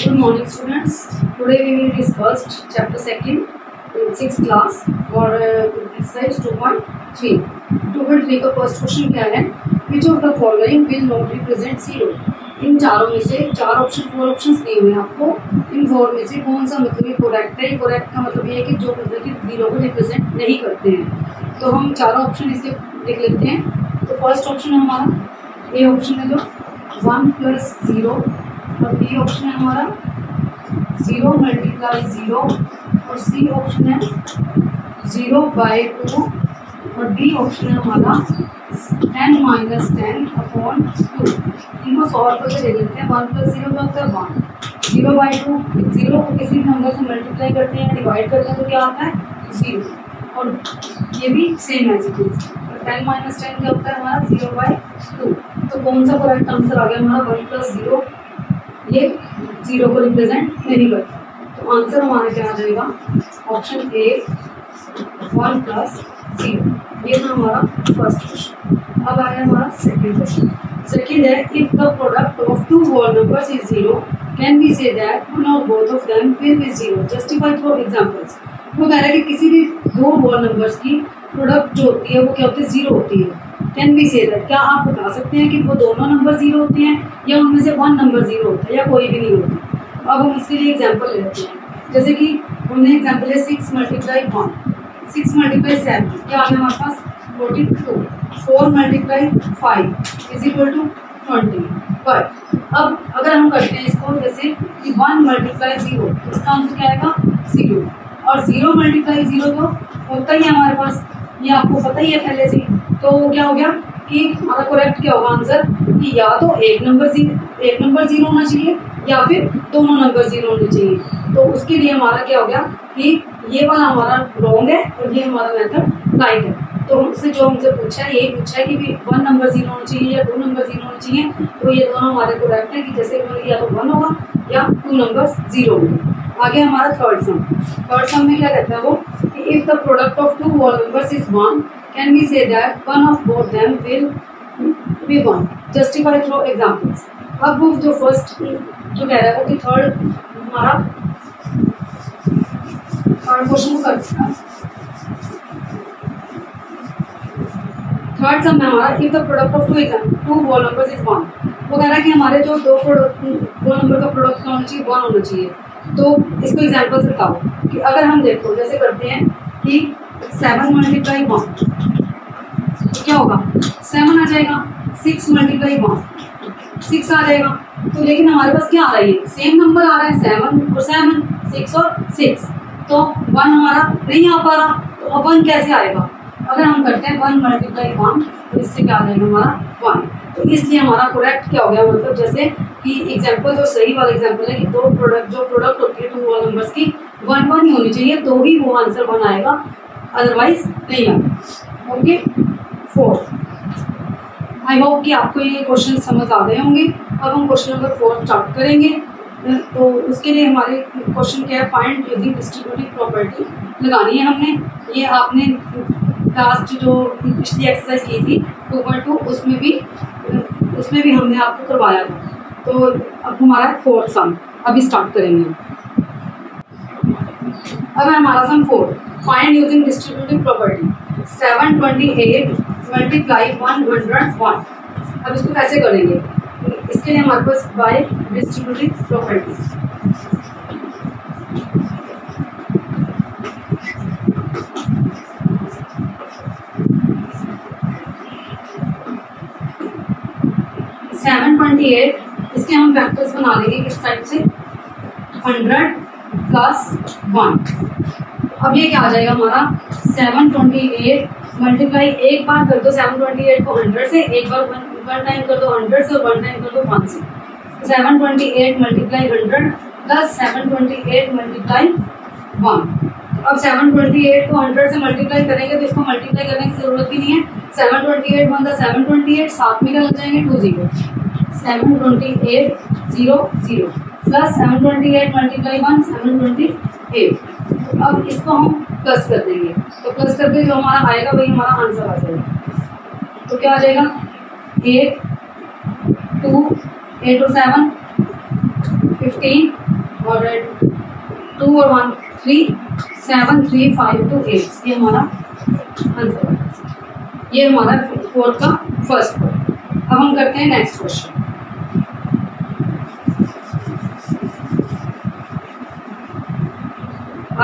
Good morning, students. Today we will discuss chapter second in sixth class for uh, exercise 2.3. 2.3 का first question क्या है? Which of the following will not represent zero इन चारों में से चार option four option दिए हुए हैं आपको। इन फोर में से कौन सा मतलब ये करेक्ट है? करेक्ट का मतलब ये है कि जो मतलब कि ज़ीरो को रिप्रेजेंट नहीं करते हैं। तो हम चारों ऑप्शन इसके लिख लेते हैं। तो फ़र्स्ट ऑप्शन हमारा। ए ऑप्शन है जो वन प्लस ज़ीरो और बी ऑप्शन है हमारा ज़ीरो मल्टीप्लाई ज़ीरो और सी ऑप्शन है ज़ीरो बाई टू और डी ऑप्शन है हमारा ten minus ten upon two इनको सॉल्व करके दे देते हैं। वन प्लस ज़ीरो का होता है one zero by two zero को किसी भी नंबर से मल्टीप्लाई करते हैं डिवाइड करते हैं तो क्या आता है? ज़ीरो और ये भी सेम है जी टेन माइनस टेन क्या होता है हमारा? ज़ीरो बाई टू तो कौन सा करेक्ट आंसर आ गया हमारा? वन प्लस ज़ीरो ये ज़ीरो को रिप्रेजेंट नहीं करता। तो आंसर हमारा क्या आ जाएगा? Option A, one plus zero. ये था हमारा फ़र्स्ट क्वेश्चन अब आया हमारा सेकेंड क्वेश्चन सेकेंड है if the product of two whole numbers is zero can we say that one और both of them will be zero justify through examples वो कह रहा है कि किसी भी दो होल नंबर्स की प्रोडक्ट जो होती है, वो क्या होती है? ज़ीरो होती है। कैन बी से दैट क्या आप बता सकते हैं कि वो दोनों नंबर ज़ीरो होते हैं या उनमें से वन नंबर ज़ीरो होता है या कोई भी नहीं होता? अब हम इसके लिए एग्ज़ाम्पल लेते हैं। जैसे कि हमने एग्ज़ाम्पल है six multiply one six multiply seven क्या आ गया हमारे पास? Forty two four multiply five is equal to twenty but अब अगर हम करते हैं इसको, जैसे कि वन मल्टीप्लाई ज़ीरो इसका आंसर क्या आएगा? ज़ीरो और ज़ीरो मल्टीप्लाई ज़ीरो तो होता ही है हमारे पास। ये आपको पता ही है पहले से तो क्या हो गया कि हमारा करेक्ट क्या होगा आंसर कि या तो एक नंबर ज़ीरो एक नंबर ज़ीरो होना चाहिए, या फिर दोनों नंबर ज़ीरो होने चाहिए। तो उसके लिए हमारा क्या हो गया कि ये वाला हमारा रॉन्ग है और ये हमारा मेथड राइट है। तो हमसे जो हमसे पूछा है, यही पूछा है कि भी वन नंबर ज़ीरो होना चाहिए या दो नंबर ज़ीरो होना चाहिए तो ये दोनों हमारे करेक्ट है कि जैसे या तो वन होगा या टू नंबर ज़ीरो होगा। आगे हमारा थर्ड सम थर्ड सम में क्या कहता है वो कि if the product of two whole numbers is one can we say that one of both them will be one justify through examples अब वो जो फ़र्स्ट जो कह रहा है वो कि थर्ड हमारा थर्ड क्वेश्चन को करते हैं थर्ड सम में हमारा if the product of two exam two whole numbers is one वो कह रहा है कि हमारे जो दो प्रोडक्ट दो नंबर का प्रोडक्ट होना चाहिए वन होना चाहिए। तो इसको एग्ज़ाम्पल से बताओ कि अगर हम देखो, जैसे करते हैं कि सेवन मल्टीप्लाई वन तो क्या होगा? सेवन आ जाएगा सिक्स मल्टीप्लाई वन सिक्स आ जाएगा। तो लेकिन हमारे पास क्या आ रहा है? सेम नंबर आ रहा है सेवन और सेवन सिक्स और सिक्स तो वन हमारा नहीं आ पा रहा तो अब वन कैसे आएगा? अगर हम करते हैं वन मल्टीप्लाई वन तो इससे क्या आ जाएगा हमारा वन तो इसलिए हमारा प्रोडक्ट क्या हो गया? मतलब जैसे कि एग्ज़ाम्पल जो सही वाला एग्ज़ाम्पल है कि दो प्रोडक्ट जो प्रोडक्ट होती है टू वाल नंबर्स की वन वन ही होनी चाहिए तो ही वो आंसर वन आएगा। अदरवाइज़ नहीं आएगा। ओके फोर्थ आई होप कि आपको ये क्वेश्चन समझ आ गए होंगे। अब हम क्वेश्चन नंबर फोर स्टार्ट करेंगे। तो उसके लिए हमारे क्वेश्चन क्या है? फाइंड यूजिंग डिस्ट्रीब्यूटिव प्रॉपर्टी लगानी है हमने। ये आपने लास्ट जो पिछली एक्सरसाइज की थी टू पॉइंट टू उसमें भी उसमें भी हमने आपको करवाया था। तो अब हमारा फोर्थ सम अभी स्टार्ट करेंगे अब हमारा sum four find using distributive property seven twenty eight multiply one hundred one अब इसको कैसे करेंगे? हमारे पास by distributive property seven twenty eight इसके हम फैक्टर्स बना लेंगे किस टाइप से। हंड्रेड प्लस वन अब ये क्या आ जाएगा हमारा? सेवन ट्वेंटी एट मल्टीप्लाई एक बार कर दो सेवन ट्वेंटी एट को हंड्रेड से, एक बार वन वन टाइम कर दो हंड्रेड से वन टाइम कर दो वन से। Seven twenty eight multiply hundred plus seven twenty eight multiply one अब सेवन ट्वेंटी एट को हंड्रेड से मल्टीप्लाई करेंगे तो इसको मल्टीप्लाई करने की ज़रूरत ही नहीं है। Seven twenty eight one seven twenty eight सात में क्या लग जाएँगे? Two zero seven twenty eight zero zero plus seven twenty eight multiply one seven twenty eight अब इसको हम प्लस कर देंगे। तो प्लस करके जो हमारा आएगा वही, हमारा आंसर आ जाएगा। तो क्या आ जाएगा? एट टू एट और सेवन फिफ्टीन और टू और one three seven three five two eight ये हमारा आंसर ये हमारा फोर्थ का फ़र्स्ट वर्ड अब हम करते हैं नेक्स्ट क्वेश्चन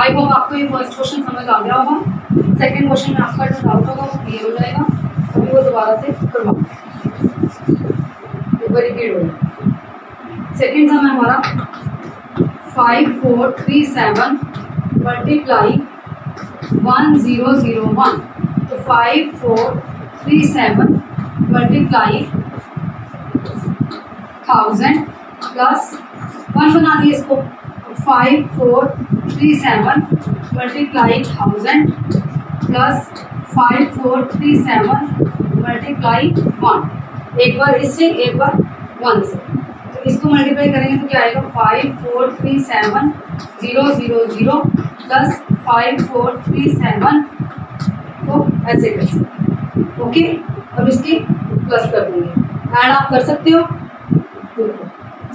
आई होप आपको ये फ़र्स्ट क्वेश्चन समझ आ गया होगा। सेकंड क्वेश्चन में आपका जो डाउट होगा वो क्लियर हो जाएगा। अभी वो दोबारा से करवाओ। हो सेकेंड सम है हमारा। Five four three seven multiply one zero zero one तो five four three seven multiply thousand plus one बना दिए इसको। Five four three seven multiply thousand plus five four three seven multiply one एक बार इससे, एक बार वन से। तो इसको मल्टीप्लाई करेंगे तो क्या आएगा? Five four three seven zero zero zero plus five four three seven को ऐसे कर सकते ओके अब इसकी प्लस कर देंगे। ऐड आप कर सकते हो?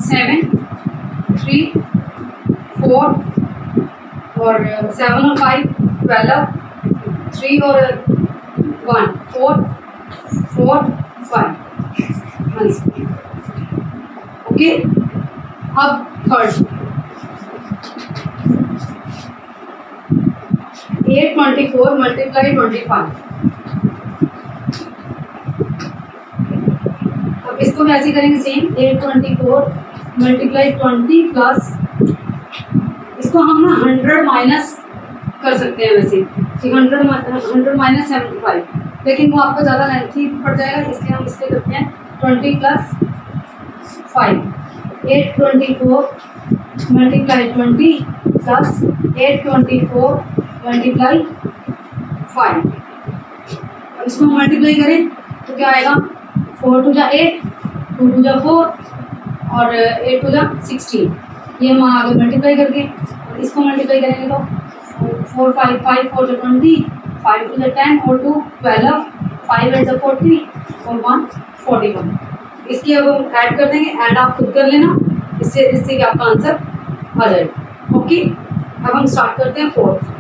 सेवन थ्री फोर और सेवन और फाइव ट्वेल्व थ्री और one four four five okay अब third eight twenty four multiply twenty five अब इसको ऐसे करेंगे same eight twenty four multiply twenty plus इसको हम ना हंड्रेड माइनस कर सकते हैं वैसे। Hundred hundred minus seventy five लेकिन वो आपको ज़्यादा लेंथी पड़ जाएगा, इसलिए हम इसलिए करते हैं twenty plus five eight twenty four multiply twenty plus eight twenty four multiply five अब इसको मल्टीप्लाई करें तो क्या आएगा? फोर टू जा एट टू टू जा फोर और एट टू जा सिक्सटीन ये हम आगे मल्टीप्लाई करके इसको मल्टीप्लाई करेंगे तो फोर फाइव फाइव फोर जो ट्वेंटी फाइव टू जो टेन और टू ट्वेल्व फाइव एट जो फोर्टी और वन फोर्टी वन इसकी अब हम ऐड कर देंगे। ऐड आप खुद कर लेना। इससे इससे कि आपका आंसर आ जाएगा। ओके अब हम स्टार्ट करते हैं fourth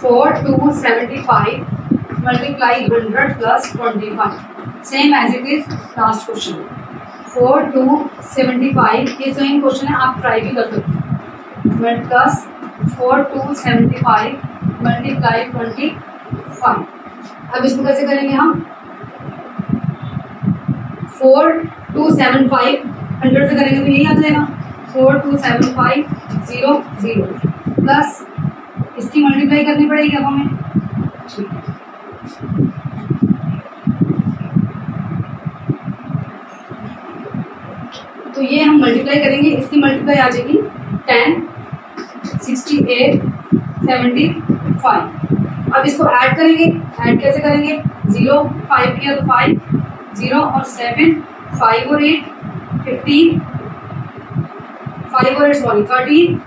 four two seventy five multiply hundred plus twenty five same as it is last question four two seventy five ये सेम क्वेश्चन है, आप ट्राई भी कर सकते हैं। Plus four two seventy five multiply twenty five अब इसको कैसे करेंगे हम? Four two seven five hundred से करेंगे तो यही आ जाएगा। Four two seven five zero zero plus इसकी मल्टीप्लाई करनी पड़ेगी अब हमें। तो ये हम मल्टीप्लाई करेंगे, इसकी मल्टीप्लाई आ जाएगी ten sixty eight seventy five अब इसको ऐड करेंगे ऐड कैसे करेंगे? ज़ीरो फाइव किया तो फाइव ज़ीरो और सेवन फाइव और एट फिफ्टीन फाइव और एट सॉरी थर्टीन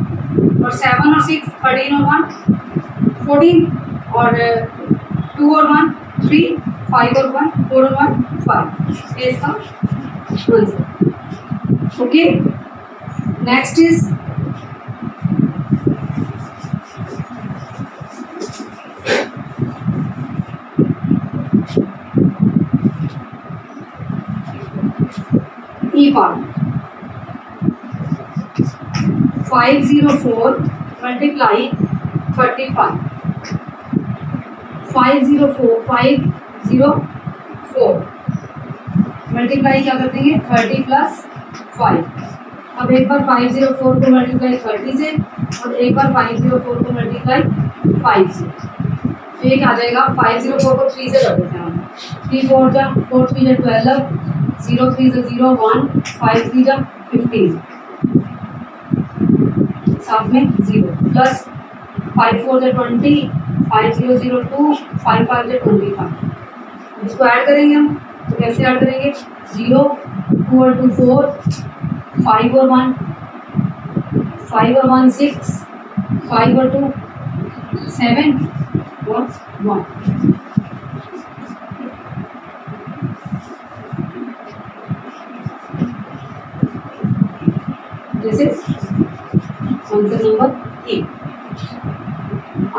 और सेवन और सिक्स थर्टीन और वन फोर्टीन और टू और वन थ्री फाइव और वन फोर और वन फाइव ये इसका answer okay next is E part five zero four multiply thirty five five zero four five zero four multiply क्या कर देंगे? थर्टी प्लस फाइव अब एक बार फाइव ज़ीरो फोर को मल्टीप्लाई थर्टी से, और एक बार फाइव ज़ीरो फोर को मल्टीप्लाई फाइव से। तो ये क्या जाएगा? फाइव ज़ीरो फोर को थ्री से कर देते हैं थ्री फोर जा फोर थ्री जा ट्वेल्व ज़ीरो थ्री से ज़ीरो वन फाइव थ्री जा फिफ्टीन साथ में ज़ीरो प्लस फाइव फोर जो twenty five zero zero two five five जो ट्वेंटी फाइव इसको ऐड करेंगे हम। तो कैसे ऐड करेंगे? ज़ीरो टू और टू फोर फाइव और वन फाइव और वन सिक्स फाइव और टू सेवन और one this is answer number A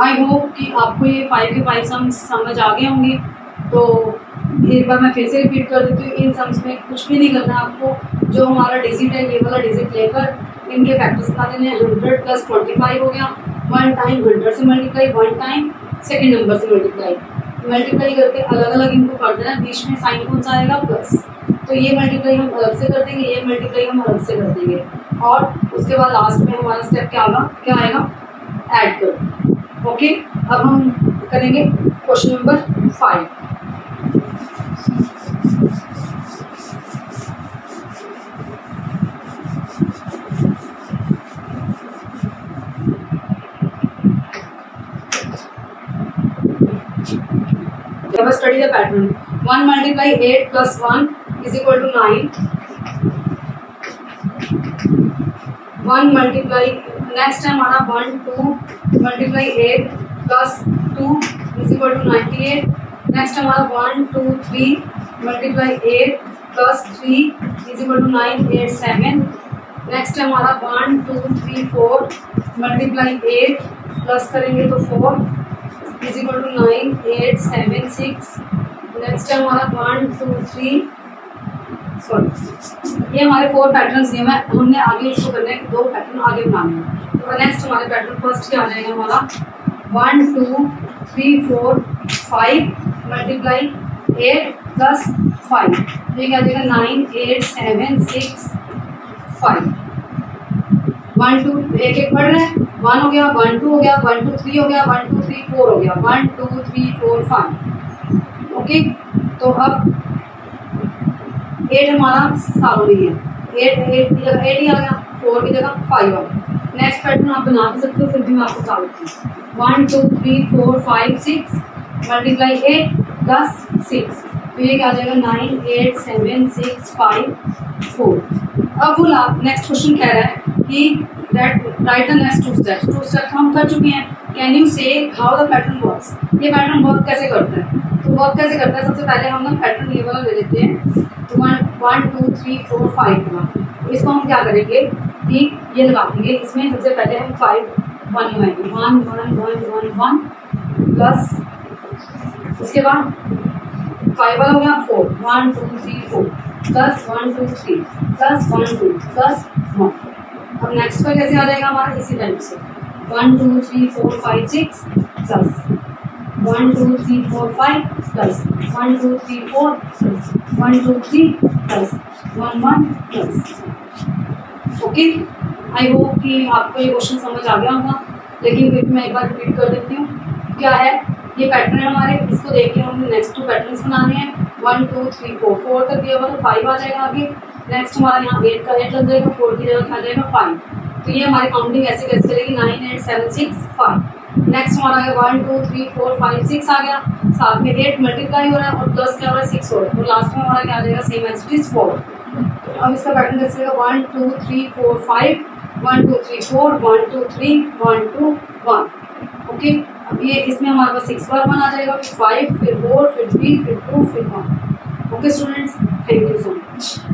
I hope कि आपको ये फाइव के फाइव सम्स समझ आ गए होंगे। तो एक बार मैं फिर से रिपीट कर देती हूँ, इन सम्स में कुछ भी नहीं करना आपको। जो हमारा डिजिट है, ये वाला डिजिट लेकर इनके फैक्टर्स बता देने हंड्रेड प्लस ट्वेंटी फाइव हो गया। वन टाइम हंड्रेड से multiply one time second number से मल्टीप्लाई मल्टीप्लाई करके अलग अलग इनको कर देना। बीच में साइन कौन सा आएगा? प्लस तो ये मल्टीप्लाई हम अलग से कर देंगे, ये मल्टीप्लाई हम अलग से कर देंगे। और उसके बाद लास्ट में हमारा स्टेप क्या होगा? क्या आएगा? ऐड कर। ओके अब हम करेंगे question number five study the pattern. 1 multiply 8 plus 1 is equal to 9 one multiply next है हमारा one two multiply eight plus two is equal to ninety eight next हमारा one two three multiply eight plus three is equal to nine eight seven next है हमारा one two three four multiply eight plus करेंगे तो four is equal to nine eight seven six next है हमारा one two three sorry ये हमारे four pattern दिए हुए हमने आगे इसको करना है दो पैटर्न आगे बनाने हैं। तो नेक्स्ट हमारे पैटर्न फ़र्स्ट क्या आ जाएगा हमारा? One two three four five multiply eight plus five ये क्या जाएगा nine eight seven six five one two एक एक पढ़ रहे हैं। वन हो गया वन टू हो गया वन टू थ्री हो गया वन टू थ्री फोर हो गया। One two three four five okay तो अब एट हमारा में है। एट एट की जगह एट ही आ गया। फोर की जगह फाइव आ गया। नेक्स्ट पैटर्न आप बना भी सकते हो, फिर भी मैं आपको बता देती हूँ। One two three four five six multiply eight plus six तो ये क्या आ जाएगा? Nine eight seven six five four अब वो नेक्स्ट क्वेश्चन कह रहा है कि right the next two steps two steps हम कर चुके हैं। Can you say how the pattern works ये पैटर्न वर्क कैसे करता है? तो वर्क कैसे करता है? सबसे पहले हम ना पैटर्न ये वाला ले लेते हैं। One two three four five का तो इसको हम क्या करेंगे? कि ये लगा देंगे इसमें सबसे पहले हम फाइव वन लगाएँगे। One one one one one plus उसके बाद फाइव वाला हो गया four one two three four plus one two three plus one two plus one अब नेक्स्ट पर कैसे आ जाएगा हमारा? इसी टाइप से। One two three four five six plus one two three four five plus one two three four plus one two three plus one one plus okay I hope कि आपको ये क्वेश्चन समझ आ गया होगा। लेकिन फिर मैं एक बार रिपीट कर देती हूँ। क्या है? ये पैटर्न है हमारे। इसको देख के हमें नेक्स्ट टू पैटर्न बनाने हैं। One two three four four कर दिया हुआ तो फाइव आ जाएगा आगे। नेक्स्ट हमारा यहाँ एट का एट लग जाएगा। फोर की जगह आ जाएगा फाइव तो ये हमारी काउंटिंग ऐसे कैसे चलेगी। Nine eight seven six five next हमारा गया one two three four five six आ गया। साथ में एट मल्टीप्लाई हो रहा है और प्लस क्या हो रहा है? सिक्स हो रहा है। और लास्ट में हमारा क्या आ जाएगा? सेम इट इज़ फोर अब इसका पैटर्न कैसे one two three four five one two three four one two three one two one okay अब ये इसमें हमारे पास सिक्स बार वन आ जाएगा। फिर फाइव फिर फोर फिर थ्री फिर टू फिर one okay students thank you so much